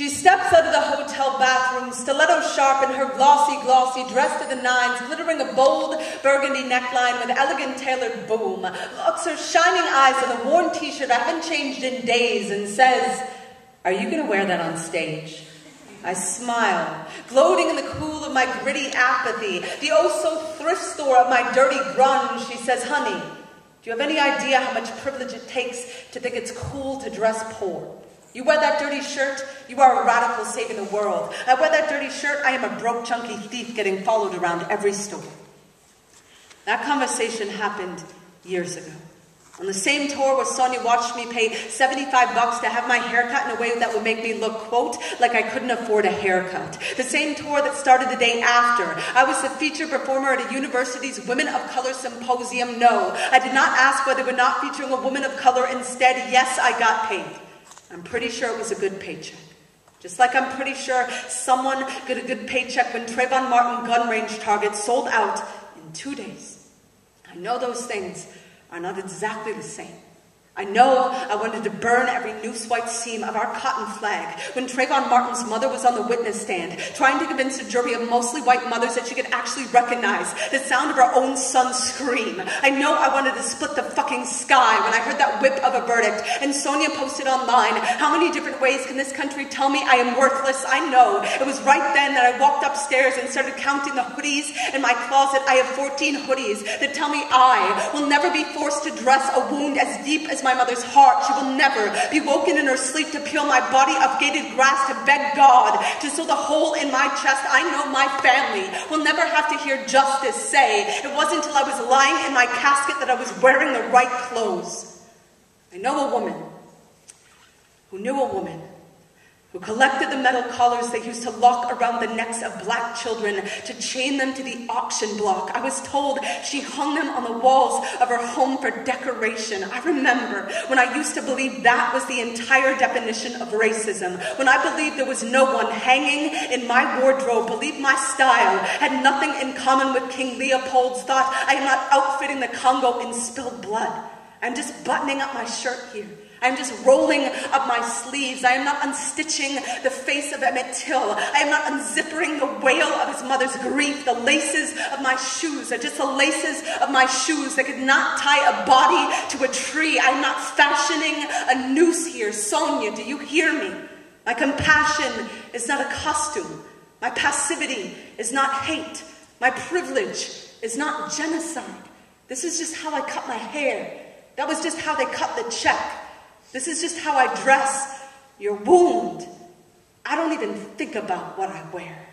She steps out of the hotel bathroom, stiletto sharp in her glossy, glossy dress to the nines, glittering a bold burgundy neckline with elegant tailored boom, looks her shining eyes on a worn t-shirt I haven't changed in days and says, are you going to wear that on stage? I smile, gloating in the cool of my gritty apathy, the oh so thrift store of my dirty grunge. She says, honey, do you have any idea how much privilege it takes to think it's cool to dress poor? You wear that dirty shirt, you are a radical saving the world. I wear that dirty shirt, I am a broke, chunky thief getting followed around every store. That conversation happened years ago. On the same tour where Sonia watched me pay 75 bucks to have my hair cut in a way that would make me look, quote, like I couldn't afford a haircut. The same tour that started the day after. I was the featured performer at a university's Women of Color Symposium. No, I did not ask whether we're not featuring a woman of color instead. Yes, I got paid. I'm pretty sure it was a good paycheck. Just like I'm pretty sure someone got a good paycheck when Trayvon Martin gun range targets sold out in two days. I know those things are not exactly the same. I know I wanted to burn every noose white seam of our cotton flag when Trayvon Martin's mother was on the witness stand, trying to convince a jury of mostly white mothers that she could actually recognize the sound of her own son's scream. I know I wanted to split the fucking sky when I heard that whip of a verdict, and Sonia posted online, how many different ways can this country tell me I am worthless? I know. It was right then that I walked upstairs and started counting the hoodies in my closet. I have 14 hoodies that tell me I will never be forced to dress a wound as deep as my mother's heart. She will never be woken in her sleep to peel my body of gated grass to beg God to sew the hole in my chest. I know my family will never have to hear justice say it wasn't until I was lying in my casket that I was wearing the right clothes. I know a woman who knew a woman who collected the metal collars they used to lock around the necks of black children to chain them to the auction block. I was told she hung them on the walls of her home for decoration. I remember when I used to believe that was the entire definition of racism, when I believed there was no one hanging in my wardrobe, believed my style had nothing in common with King Leopold's, thought I am not outfitting the Congo in spilled blood. I'm just buttoning up my shirt here. I'm just rolling up my sleeves. I am not unstitching the face of Emmett Till. I am not unzippering the wail of his mother's grief. The laces of my shoes are just the laces of my shoes that could not tie a body to a tree. I'm not fashioning a noose here. Sonia, do you hear me? My compassion is not a costume. My passivity is not hate. My privilege is not genocide. This is just how I cut my hair. That was just how they cut the check. This is just how I dress your wound. I don't even think about what I wear.